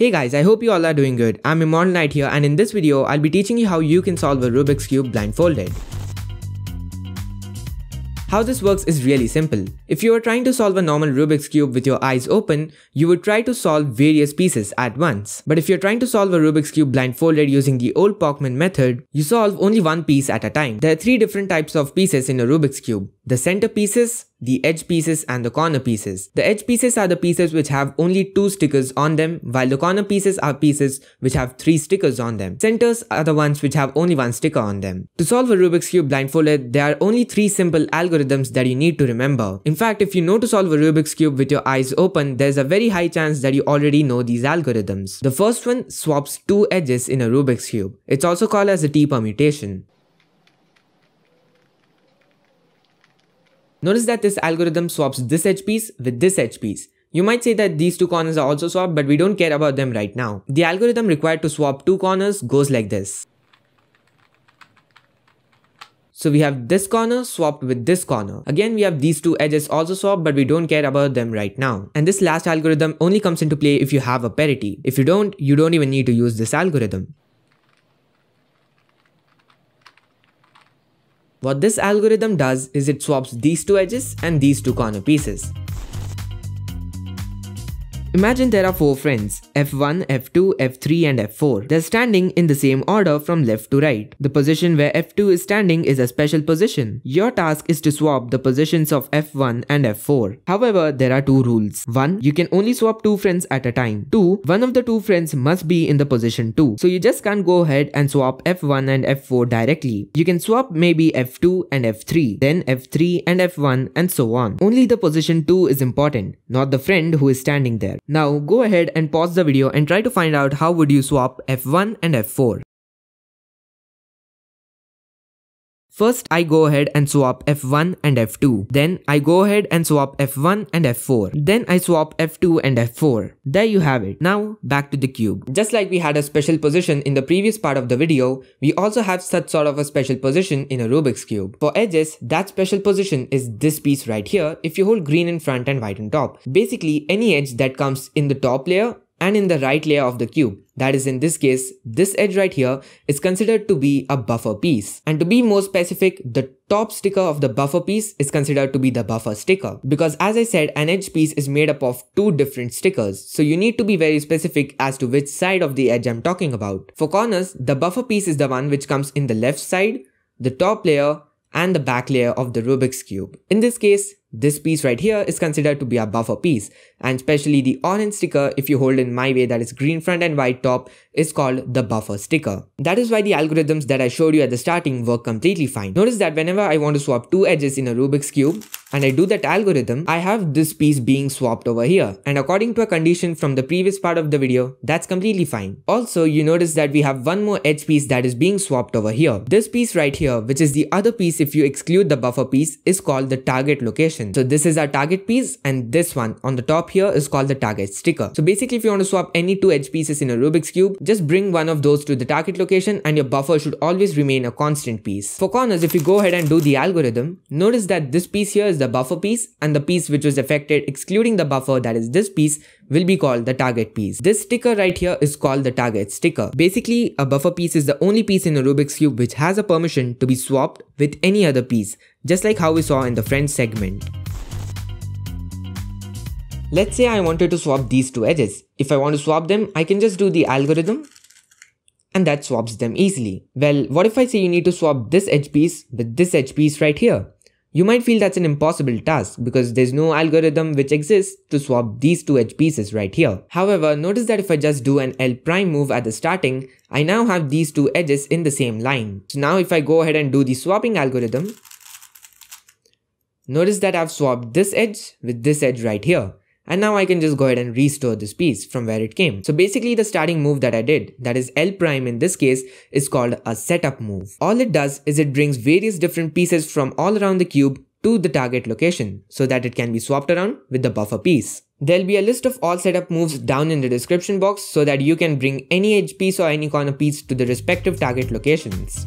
Hey guys, I hope you all are doing good. I'm Immortal Knight here and in this video, I'll be teaching you how you can solve a Rubik's Cube blindfolded. How this works is really simple. If you are trying to solve a normal Rubik's Cube with your eyes open, you would try to solve various pieces at once. But if you're trying to solve a Rubik's Cube blindfolded using the old Pochmann method, you solve only one piece at a time. There are three different types of pieces in a Rubik's Cube. The center pieces, the edge pieces and the corner pieces. The edge pieces are the pieces which have only two stickers on them, while the corner pieces are pieces which have three stickers on them. Centers are the ones which have only one sticker on them. To solve a Rubik's Cube blindfolded, there are only three simple algorithms that you need to remember. In fact, if you know to solve a Rubik's Cube with your eyes open, there's a very high chance that you already know these algorithms. The first one swaps two edges in a Rubik's Cube. It's also called as a T permutation. Notice that this algorithm swaps this edge piece with this edge piece. You might say that these two corners are also swapped but we don't care about them right now. The algorithm required to swap two corners goes like this. So we have this corner swapped with this corner. Again we have these two edges also swapped but we don't care about them right now. And this last algorithm only comes into play if you have a parity. If you don't, you don't even need to use this algorithm. What this algorithm does is it swaps these two edges and these two corner pieces. Imagine there are four friends, F1, F2, F3 and F4. They're standing in the same order from left to right. The position where F2 is standing is a special position. Your task is to swap the positions of F1 and F4. However, there are two rules. 1. You can only swap two friends at a time. 2. One of the two friends must be in the position 2. So you just can't go ahead and swap F1 and F4 directly. You can swap maybe F2 and F3, then F3 and F1 and so on. Only the position 2 is important, not the friend who is standing there. Now go ahead and pause the video and try to find out how would you swap F1 and F4. First, I go ahead and swap F1 and F2. Then, I go ahead and swap F1 and F4. Then, I swap F2 and F4. There you have it. Now, back to the cube. Just like we had a special position in the previous part of the video, we also have such sort of a special position in a Rubik's Cube. For edges, that special position is this piece right here if you hold green in front and white on top. Basically, any edge that comes in the top layer and in the right layer of the cube. That is in this case, this edge right here is considered to be a buffer piece. And to be more specific, the top sticker of the buffer piece is considered to be the buffer sticker. Because as I said, an edge piece is made up of two different stickers. So you need to be very specific as to which side of the edge I'm talking about. For corners, the buffer piece is the one which comes in the left side, the top layer, and the back layer of the Rubik's Cube. In this case, this piece right here is considered to be a buffer piece and especially the orange sticker if you hold in my way that is green front and white top is called the buffer sticker. That is why the algorithms that I showed you at the starting work completely fine. Notice that whenever I want to swap two edges in a Rubik's cube and I do that algorithm, I have this piece being swapped over here and according to a condition from the previous part of the video, that's completely fine. Also, you notice that we have one more edge piece that is being swapped over here. This piece right here, which is the other piece if you exclude the buffer piece, is called the target location so this is our target piece and this one on the top here is called the target sticker. So basically if you want to swap any two edge pieces in a Rubik's Cube, just bring one of those to the target location and your buffer should always remain a constant piece. For corners, if you go ahead and do the algorithm, notice that this piece here is the buffer piece and the piece which was affected excluding the buffer that is this piece will be called the target piece. This sticker right here is called the target sticker. Basically, a buffer piece is the only piece in a Rubik's Cube which has a permission to be swapped with any other piece, just like how we saw in the friend segment. Let's say I wanted to swap these two edges. If I want to swap them, I can just do the algorithm and that swaps them easily. Well, what if I say you need to swap this edge piece with this edge piece right here? You might feel that's an impossible task because there's no algorithm which exists to swap these two edge pieces right here. However, notice that if I just do an L prime move at the starting, I now have these two edges in the same line. So now if I go ahead and do the swapping algorithm, notice that I've swapped this edge with this edge right here. And now I can just go ahead and restore this piece from where it came. So basically the starting move that I did, that is L prime in this case, is called a setup move. All it does is it brings various different pieces from all around the cube to the target location so that it can be swapped around with the buffer piece. There'll be a list of all setup moves down in the description box so that you can bring any edge piece or any corner piece to the respective target locations.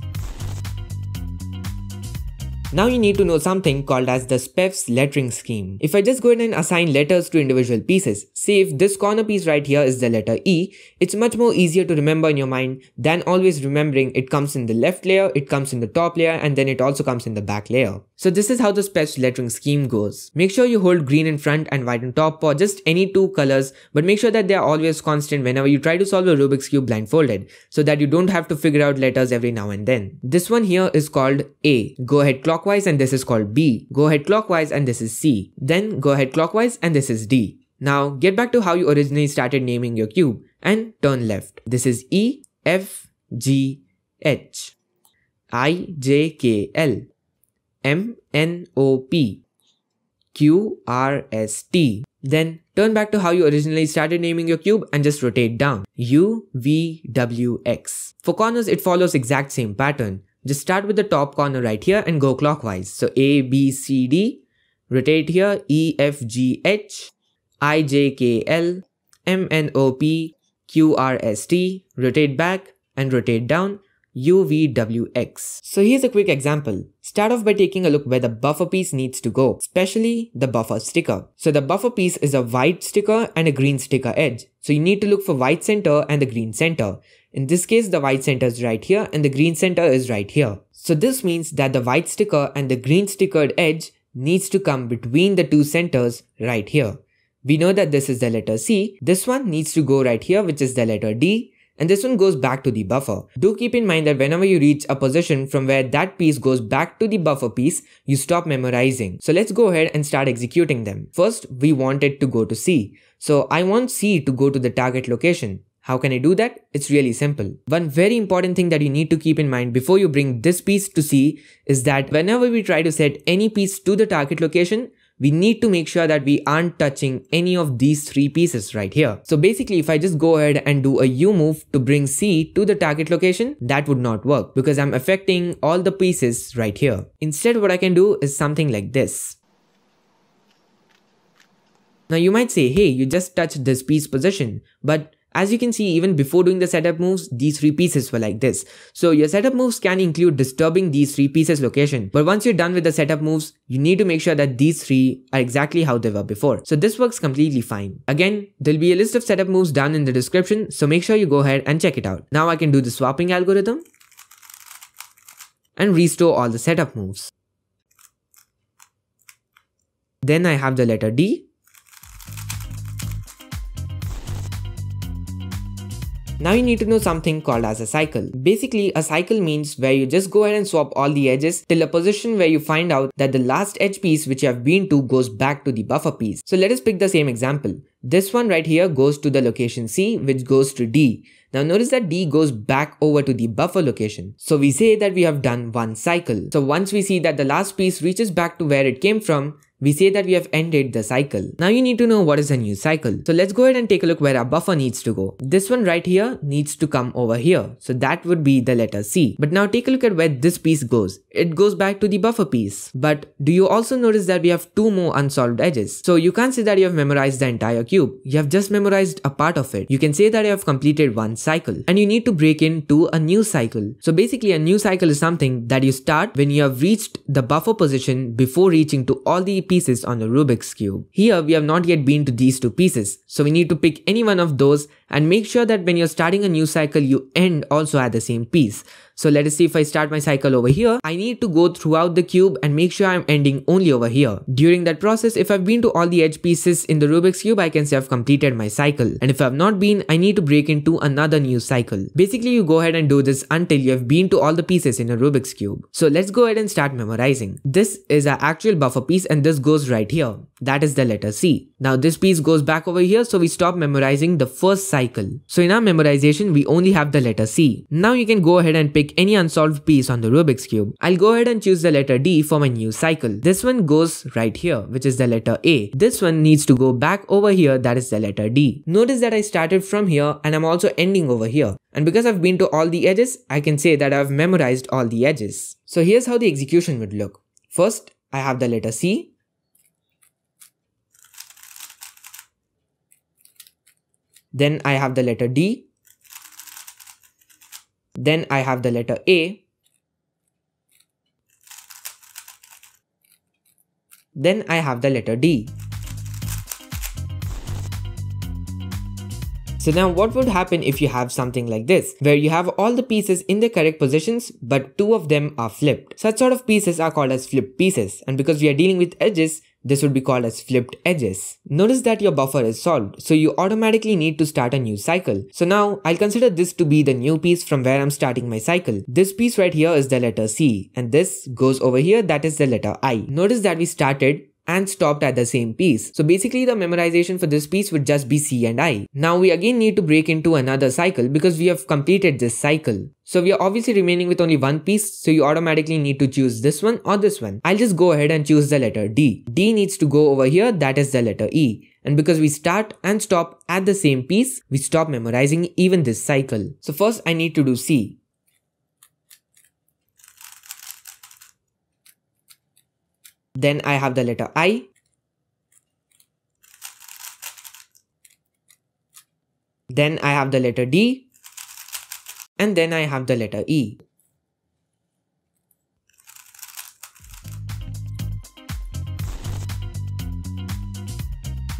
Now you need to know something called as the Speffz lettering scheme. If I just go ahead and assign letters to individual pieces, say if this corner piece right here is the letter E, it's much more easier to remember in your mind than always remembering it comes in the left layer, it comes in the top layer, and then it also comes in the back layer. So this is how the Speffz lettering scheme goes. Make sure you hold green in front and white on top or just any two colors, but make sure that they are always constant whenever you try to solve a Rubik's Cube blindfolded, so that you don't have to figure out letters every now and then. This one here is called A. Go ahead clockwise and this is called B. Go ahead clockwise and this is C. Then go ahead clockwise and this is D. Now get back to how you originally started naming your cube and turn left. This is E, F, G, H, I, J, K, L, M, N, O, P, Q, R, S, T. Then turn back to how you originally started naming your cube and just rotate down. U, V, W, X. For corners, it follows exact same pattern. Just start with the top corner right here and go clockwise. So A, B, C, D. Rotate here E, F, G, H, I, J, K, L, M, N, O, P, Q, R, S, T. Rotate back and rotate down. UVWX. So here's a quick example. Start off by taking a look where the buffer piece needs to go, especially the buffer sticker. So the buffer piece is a white sticker and a green sticker edge. So you need to look for white center and the green center. In this case, the white center is right here and the green center is right here. So this means that the white sticker and the green stickered edge needs to come between the two centers right here. We know that this is the letter C. This one needs to go right here, which is the letter D and this one goes back to the buffer. Do keep in mind that whenever you reach a position from where that piece goes back to the buffer piece, you stop memorizing. So let's go ahead and start executing them. First, we want it to go to C. So I want C to go to the target location. How can I do that? It's really simple. One very important thing that you need to keep in mind before you bring this piece to C is that whenever we try to set any piece to the target location, we need to make sure that we aren't touching any of these three pieces right here. So basically, if I just go ahead and do a U move to bring C to the target location, that would not work because I'm affecting all the pieces right here. Instead, what I can do is something like this. Now you might say, hey, you just touched this piece position, but as you can see, even before doing the setup moves, these three pieces were like this. So your setup moves can include disturbing these three pieces location. But once you're done with the setup moves, you need to make sure that these three are exactly how they were before. So this works completely fine. Again, there'll be a list of setup moves down in the description, so make sure you go ahead and check it out. Now I can do the swapping algorithm and restore all the setup moves. Then I have the letter D Now you need to know something called as a cycle. Basically, a cycle means where you just go ahead and swap all the edges till a position where you find out that the last edge piece which you have been to goes back to the buffer piece. So let us pick the same example. This one right here goes to the location C which goes to D. Now notice that D goes back over to the buffer location. So we say that we have done one cycle. So once we see that the last piece reaches back to where it came from, we say that we have ended the cycle. Now you need to know what is a new cycle. So let's go ahead and take a look where our buffer needs to go. This one right here needs to come over here. So that would be the letter C. But now take a look at where this piece goes. It goes back to the buffer piece. But do you also notice that we have two more unsolved edges? So you can't say that you have memorized the entire cube. You have just memorized a part of it. You can say that you have completed one cycle and you need to break into a new cycle. So basically a new cycle is something that you start when you have reached the buffer position before reaching to all the pieces on the Rubik's Cube. Here we have not yet been to these two pieces, so we need to pick any one of those and make sure that when you're starting a new cycle you end also at the same piece. So let us see if I start my cycle over here. I need to go throughout the cube and make sure I'm ending only over here. During that process, if I've been to all the edge pieces in the Rubik's Cube, I can say I've completed my cycle. And if I've not been, I need to break into another new cycle. Basically, you go ahead and do this until you have been to all the pieces in a Rubik's Cube. So let's go ahead and start memorizing. This is our actual buffer piece and this goes right here. That is the letter C. Now this piece goes back over here so we stop memorizing the first cycle. So in our memorization, we only have the letter C. Now you can go ahead and pick any unsolved piece on the Rubik's Cube. I'll go ahead and choose the letter D for my new cycle. This one goes right here, which is the letter A. This one needs to go back over here, that is the letter D. Notice that I started from here and I'm also ending over here. And because I've been to all the edges, I can say that I've memorized all the edges. So here's how the execution would look. First, I have the letter C. Then I have the letter D. Then I have the letter A. Then I have the letter D. So now what would happen if you have something like this, where you have all the pieces in the correct positions, but two of them are flipped. Such sort of pieces are called as flipped pieces, and because we are dealing with edges, this would be called as flipped edges. Notice that your buffer is solved, so you automatically need to start a new cycle. So now I'll consider this to be the new piece from where I'm starting my cycle. This piece right here is the letter C, and this goes over here that is the letter I. Notice that we started and stopped at the same piece. So basically the memorization for this piece would just be C and I. Now we again need to break into another cycle because we have completed this cycle. So we are obviously remaining with only one piece so you automatically need to choose this one or this one. I'll just go ahead and choose the letter D. D needs to go over here that is the letter E. And because we start and stop at the same piece, we stop memorizing even this cycle. So first I need to do C. Then I have the letter I. Then I have the letter D. And then I have the letter E.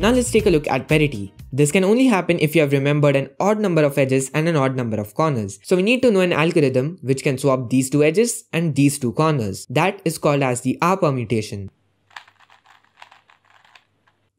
Now let's take a look at parity. This can only happen if you have remembered an odd number of edges and an odd number of corners. So we need to know an algorithm which can swap these two edges and these two corners. That is called as the R permutation.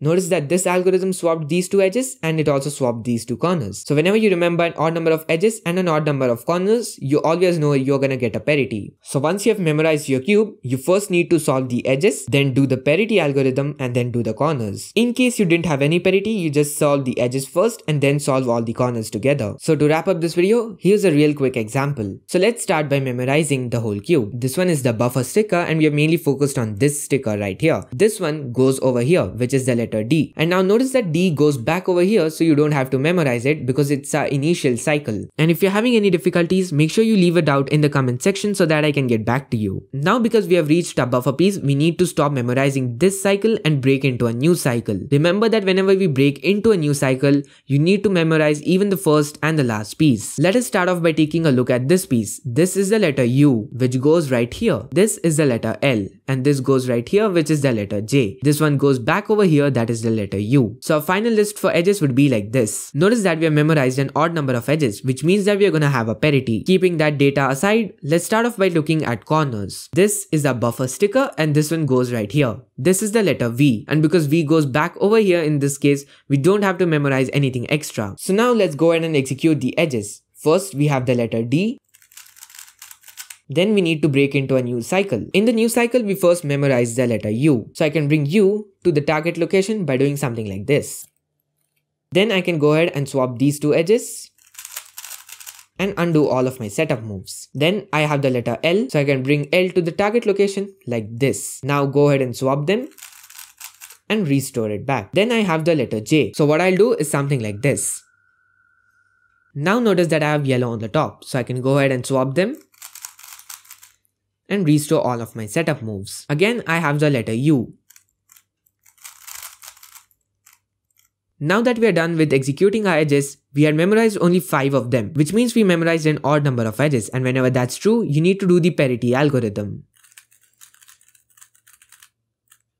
Notice that this algorithm swapped these two edges and it also swapped these two corners. So whenever you remember an odd number of edges and an odd number of corners, you always know you're gonna get a parity. So once you have memorized your cube, you first need to solve the edges, then do the parity algorithm and then do the corners. In case you didn't have any parity, you just solve the edges first and then solve all the corners together. So to wrap up this video, here's a real quick example. So let's start by memorizing the whole cube. This one is the buffer sticker and we are mainly focused on this sticker right here. This one goes over here, which is the letter D. And now notice that D goes back over here so you don't have to memorize it because it's our initial cycle. And if you're having any difficulties, make sure you leave a doubt in the comment section so that I can get back to you. Now because we have reached our buffer piece, we need to stop memorizing this cycle and break into a new cycle. Remember that whenever we break into a new cycle, you need to memorize even the first and the last piece. Let us start off by taking a look at this piece. This is the letter U, which goes right here. This is the letter L, and this goes right here, which is the letter J. This one goes back over here, that is the letter U. So our final list for edges would be like this. Notice that we have memorized an odd number of edges, which means that we are gonna have a parity. Keeping that data aside, let's start off by looking at corners. This is a buffer sticker and this one goes right here. This is the letter V and because V goes back over here in this case, we don't have to memorize anything extra. So now let's go ahead and execute the edges. First, we have the letter D then we need to break into a new cycle. In the new cycle, we first memorize the letter U. So I can bring U to the target location by doing something like this. Then I can go ahead and swap these two edges and undo all of my setup moves. Then I have the letter L, so I can bring L to the target location like this. Now go ahead and swap them and restore it back. Then I have the letter J. So what I'll do is something like this. Now notice that I have yellow on the top, so I can go ahead and swap them and restore all of my setup moves. Again, I have the letter U. Now that we are done with executing our edges, we had memorized only 5 of them, which means we memorized an odd number of edges and whenever that's true, you need to do the parity algorithm.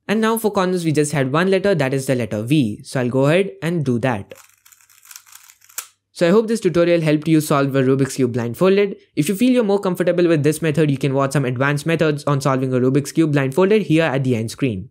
And now for corners we just had one letter that is the letter V, so I'll go ahead and do that. So I hope this tutorial helped you solve a Rubik's Cube blindfolded. If you feel you're more comfortable with this method, you can watch some advanced methods on solving a Rubik's Cube blindfolded here at the end screen.